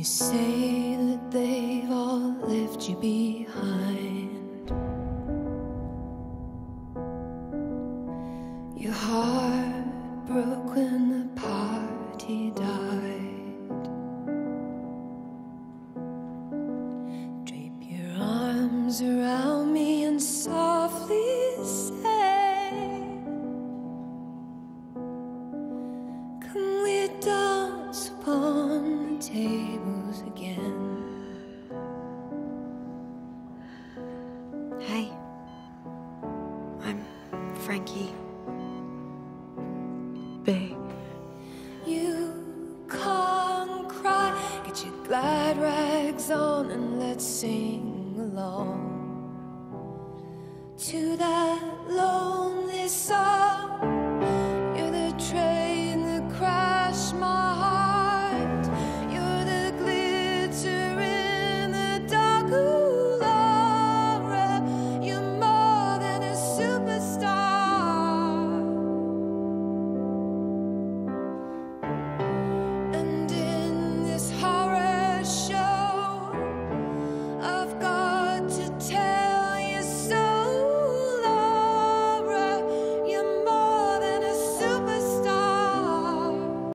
You say that they've all left you behind. Your heart broke when the party died. Drape your arms around me and softly say, tables again. Hey. I'm Frankie. Bay. You can't cry. Get your glad rags on and let's sing along to that low